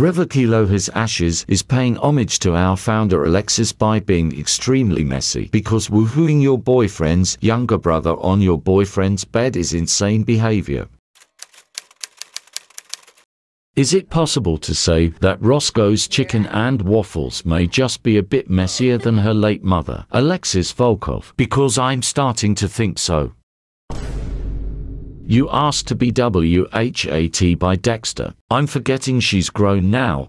River Kilo Ashes is paying homage to our founder Alexis by being extremely messy because woohooing your boyfriend's younger brother on your boyfriend's bed is insane behavior. Is it possible to say that Roscoe's chicken and waffles may just be a bit messier than her late mother, Alexis Volkov? Because I'm starting to think so. You asked to be WHAT by Dexter. I'm forgetting she's grown now.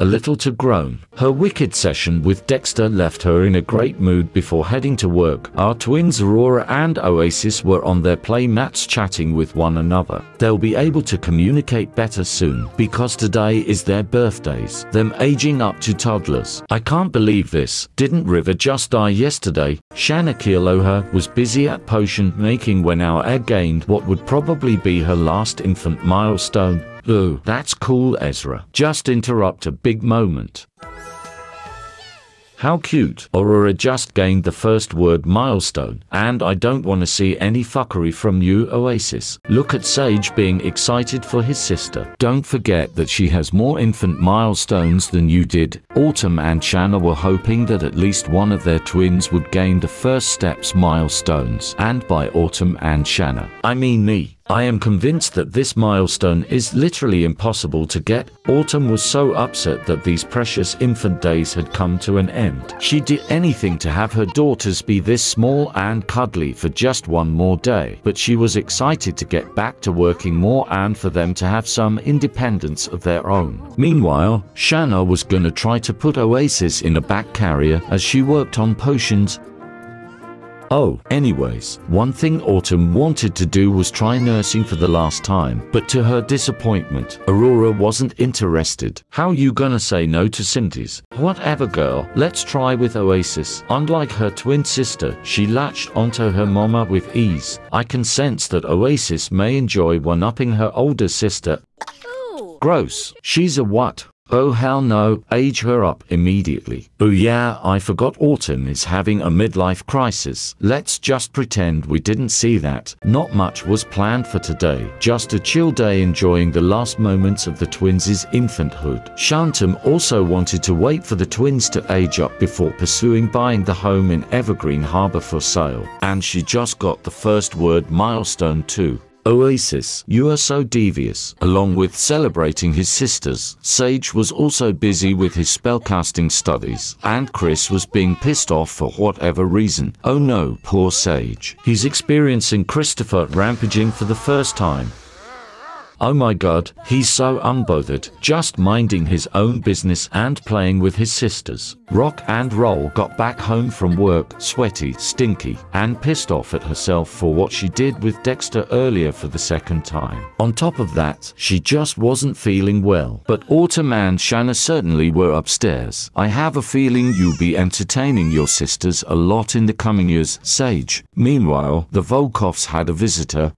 A little to groan. Her wicked session with Dexter left her in a great mood before heading to work. Our twins Aurora and Oasis were on their play mats chatting with one another. They'll be able to communicate better soon because today is their birthdays. Them aging up to toddlers. I can't believe this. Didn't River just die yesterday? Shanna Kealoha was busy at potion making when our egg gained what would probably be her last infant milestone. Ooh, that's cool, Ezra. Just interrupt a big moment. How cute. Aurora just gained the first word milestone, and I don't want to see any fuckery from you, Oasis. Look at Sage being excited for his sister. Don't forget that she has more infant milestones than you did. Autumn and Shanna were hoping that at least one of their twins would gain the first steps milestones, and by Autumn and Shanna, I mean me. I am convinced that this milestone is literally impossible to get. Autumn was so upset that these precious infant days had come to an end. She did anything to have her daughters be this small and cuddly for just one more day, but she was excited to get back to working more and for them to have some independence of their own. Meanwhile, Shanna was gonna try to put Oasis in a back carrier as she worked on potions Oh, anyways, one thing Autumn wanted to do was try nursing for the last time, but to her disappointment, Aurora wasn't interested. How you gonna say no to Cindy's? Whatever girl, let's try with Oasis. Unlike her twin sister, she latched onto her mama with ease. I can sense that Oasis may enjoy one-upping her older sister. Gross. She's a what? Oh hell no, age her up immediately. Oh yeah, I forgot Autumn is having a midlife crisis. Let's just pretend we didn't see that. Not much was planned for today. Just a chill day enjoying the last moments of the twins' infanthood. Shantum also wanted to wait for the twins to age up before pursuing buying the home in Evergreen Harbor for sale. And she just got the first word milestone too. Oasis, you are so devious. Along with celebrating his sisters, Sage was also busy with his spellcasting studies, and Chris was being pissed off for whatever reason. Oh no, poor Sage. He's experiencing Christopher rampaging for the first time. Oh my god, he's so unbothered, just minding his own business and playing with his sisters. Rock and Roll got back home from work, sweaty, stinky, and pissed off at herself for what she did with Dexter earlier for the second time. On top of that, she just wasn't feeling well. But Autumn and Shanna certainly were upstairs. I have a feeling you'll be entertaining your sisters a lot in the coming years, Sage. Meanwhile, the Volkovs had a visitor.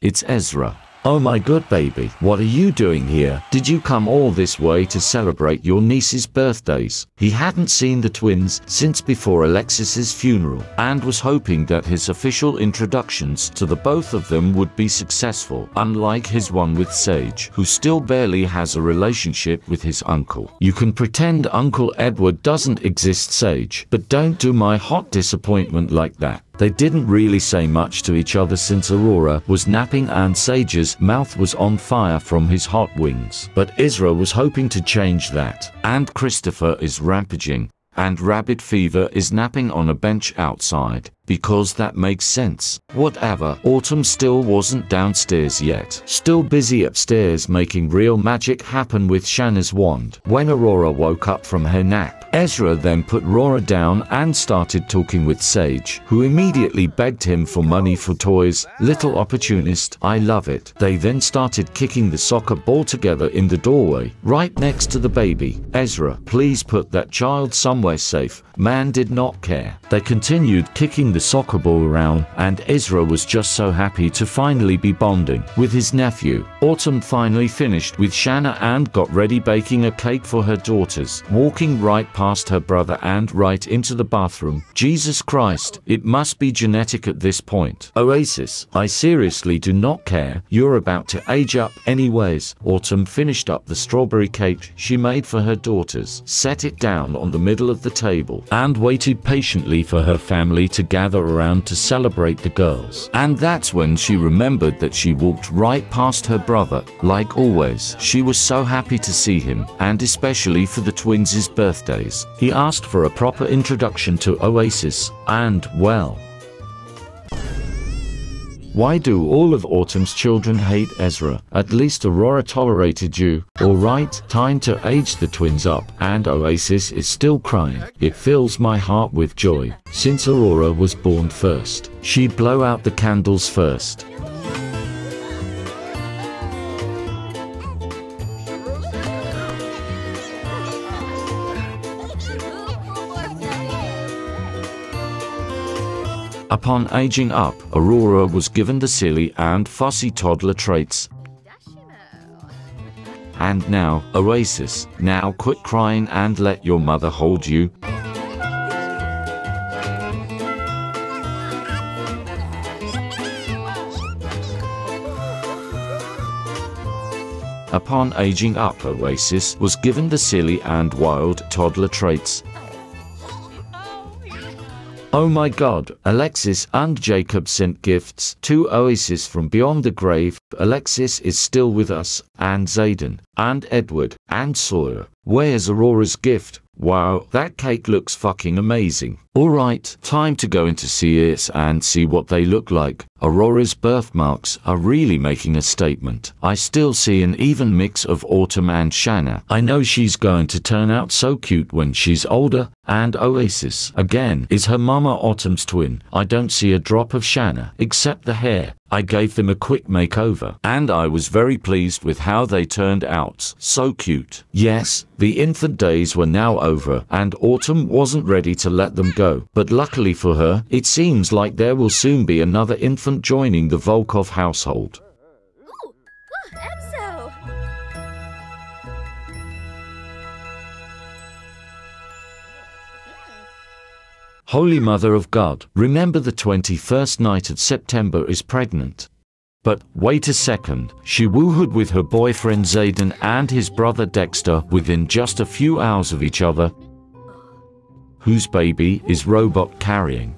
It's Ezra. Oh my good baby, what are you doing here? Did you come all this way to celebrate your niece's birthdays? He hadn't seen the twins since before Alexis's funeral and was hoping that his official introductions to the both of them would be successful, unlike his one with Sage, who still barely has a relationship with his uncle. You can pretend Uncle Edward doesn't exist, Sage, but don't do my hot disappointment like that. They didn't really say much to each other since Aurora was napping and Sage's mouth was on fire from his hot wings. But Ezra was hoping to change that. And Christopher is rampaging. And Rabbit Fever is napping on a bench outside because that makes sense. Whatever, Autumn still wasn't downstairs yet. Still busy upstairs making real magic happen with Shanna's wand. When Aurora woke up from her nap, Ezra then put Aurora down and started talking with Sage, who immediately begged him for money for toys. Little opportunist, I love it. They then started kicking the soccer ball together in the doorway, right next to the baby. Ezra, please put that child somewhere safe. Man did not care. They continued kicking the soccer ball around, and Ezra was just so happy to finally be bonding with his nephew. Autumn finally finished with Shanna and got ready baking a cake for her daughters, walking right past her brother and right into the bathroom. Jesus Christ, it must be genetic at this point. Oasis, I seriously do not care. You're about to age up anyways. Autumn finished up the strawberry cake she made for her daughters, set it down on the middle of the table, and waited patiently for her family to gather around to celebrate the girls. And that's when she remembered that she walked right past her brother, like always. She was so happy to see him, and especially for the twins' birthdays. He asked for a proper introduction to Oasis, and, well, why do all of Autumn's children hate Ezra? At least Aurora tolerated you. Alright, time to age the twins up. And Oasis is still crying. It fills my heart with joy. Since Aurora was born first, she'd blow out the candles first. Upon aging up, Aurora was given the silly and fussy toddler traits. And now, Oasis, now quit crying and let your mother hold you. Upon aging up, Oasis was given the silly and wild toddler traits. Oh my god, Alexis and Jacob sent gifts to Oasis from beyond the grave. Alexis is still with us, and Zayden, and Edward, and Sawyer. Where's Aurora's gift? Wow, that cake looks fucking amazing. Alright, time to go into CS and see what they look like. Aurora's birthmarks are really making a statement. I still see an even mix of Autumn and Shanna. I know she's going to turn out so cute when she's older. And Oasis, again, is her mama Autumn's twin. I don't see a drop of Shanna, except the hair. I gave them a quick makeover, and I was very pleased with how they turned out. So cute. Yes, the infant days were now over, and Autumn wasn't ready to let them go. But luckily for her, it seems like there will soon be another infant joining the Volkov household. Holy Mother of God, remember the 21st night of September is pregnant. But wait a second, she woohooed with her boyfriend Zayden and his brother Dexter within just a few hours of each other. Whose baby is robot carrying?